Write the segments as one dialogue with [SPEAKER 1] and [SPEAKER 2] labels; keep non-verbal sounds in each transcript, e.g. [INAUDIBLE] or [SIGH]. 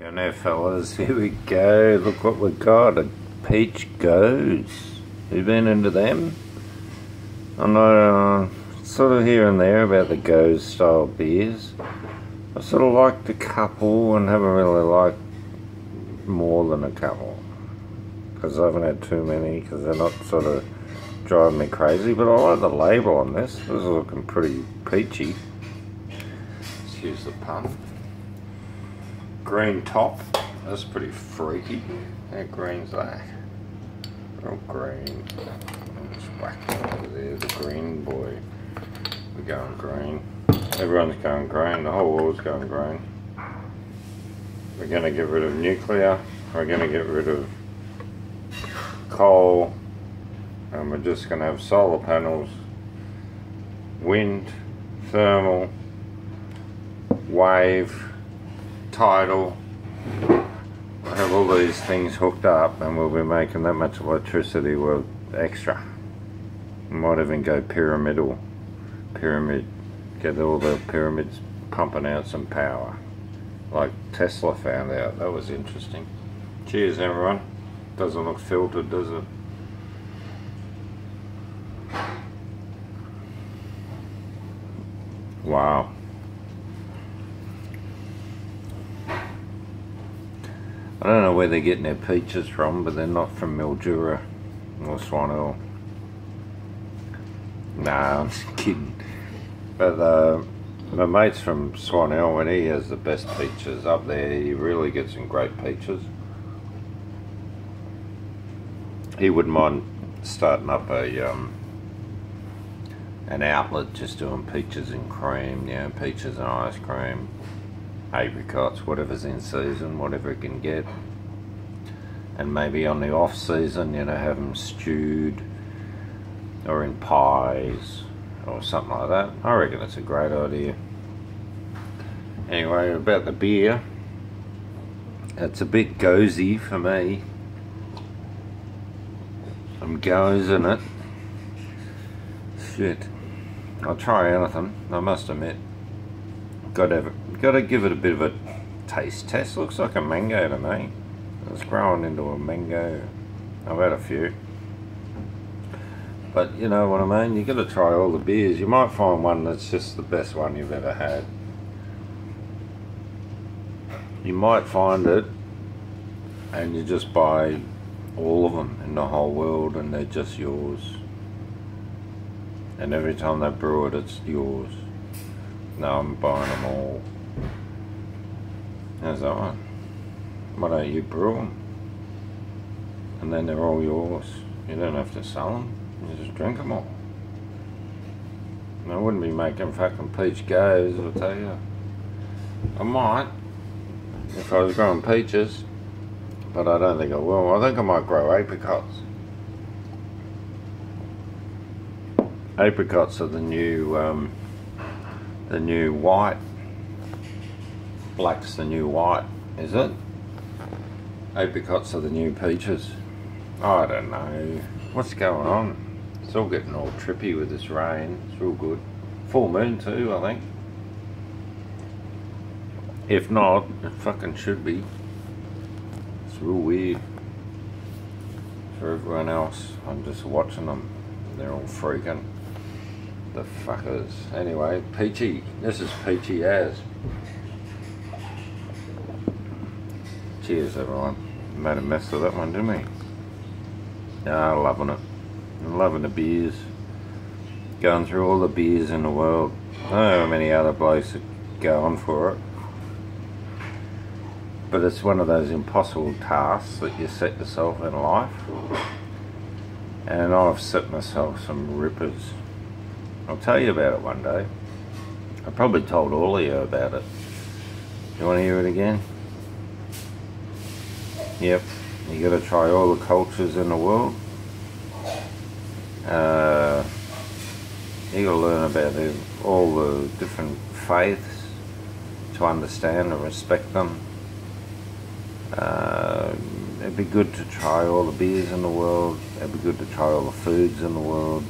[SPEAKER 1] You know, fellas, [LAUGHS] here we go. Look what we got. A peach Gose. You been into them? I know, uh, sort of here and there about the Gose style beers. I sort of like the couple and haven't really liked more than a couple. Because I haven't had too many because they're not sort of driving me crazy. But I like the label on this. This is looking pretty peachy. Excuse the pun green top. That's pretty freaky. That green's like Real green. Just whack over there, the green boy. We're going green. Everyone's going green. The whole world's going green. We're going to get rid of nuclear. We're going to get rid of coal. And we're just going to have solar panels, wind, thermal, wave, tidal. I have all these things hooked up and we'll be making that much electricity with extra. Might even go pyramidal. Pyramid. Get all the pyramids pumping out some power. Like Tesla found out. That was interesting. Cheers everyone. Doesn't look filtered, does it? Wow. I don't know where they're getting their peaches from, but they're not from Mildura or Swan Hill. Nah, I'm just [LAUGHS] kidding. But uh, my mate's from Swan Hill and he has the best peaches up there. He really gets some great peaches. He wouldn't mind starting up a um, an outlet just doing peaches and cream, you know, peaches and ice cream apricots, whatever's in season, whatever it can get. And maybe on the off season, you know, have them stewed or in pies or something like that. I reckon it's a great idea. Anyway, about the beer, it's a bit gozy for me. I'm gozing it. Shit. I'll try anything, I must admit. Gotta, gotta give it a bit of a taste test. Looks like a mango to me. It's growing into a mango. I've had a few. But you know what I mean? You gotta try all the beers. You might find one that's just the best one you've ever had. You might find it and you just buy all of them in the whole world and they're just yours. And every time they brew it, it's yours. No, I'm buying them all. How's that one? Why don't you brew them? And then they're all yours. You don't have to sell them. You just drink them all. And I wouldn't be making fucking peach Gose, I'll tell you. I might. If I was growing peaches. But I don't think I will. I think I might grow apricots. Apricots are the new um, the new white. Black's the new white, is it? Apricots are the new peaches. I don't know. What's going on? It's all getting all trippy with this rain. It's real good. Full moon too, I think. If not, it fucking should be. It's real weird. For everyone else, I'm just watching them. They're all freaking. The fuckers. Anyway, Peachy. This is Peachy as. Cheers, everyone. Made a mess of that one, didn't we? Yeah, loving it. I'm loving the beers. Going through all the beers in the world. I don't know how many other blokes are going for it. But it's one of those impossible tasks that you set yourself in life. And I've set myself some rippers. I'll tell you about it one day. I probably told all of you about it. You want to hear it again? Yep, you got to try all the cultures in the world. Uh, you got to learn about the, all the different faiths to understand and respect them. Uh, it'd be good to try all the beers in the world. It'd be good to try all the foods in the world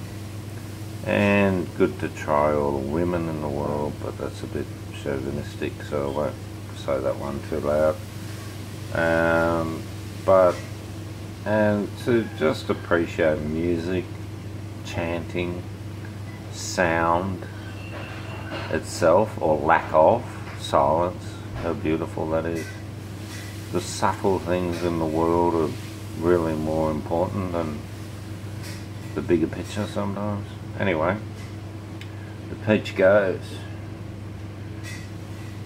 [SPEAKER 1] and good to try all the women in the world, but that's a bit chauvinistic, so I won't say that one too loud. Um, but, and to just appreciate music, chanting, sound itself, or lack of, silence, how beautiful that is. The subtle things in the world are really more important than the bigger picture sometimes. Anyway, the peach Gose.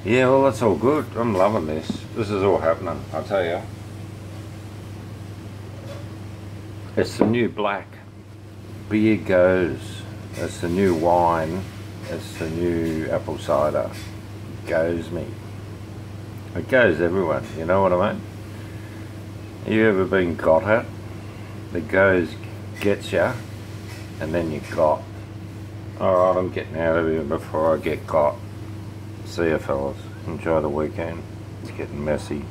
[SPEAKER 1] Yeah, well, that's all good. I'm loving this. This is all happening, I'll tell you. It's the new black. Beer goes. It's the new wine. It's the new apple cider. Goes me. It goes everyone, you know what I mean? You ever been got at? The goes gets ya, and then you got. Alright, I'm getting out of here before I get caught. See ya fellas. Enjoy the weekend. It's getting messy.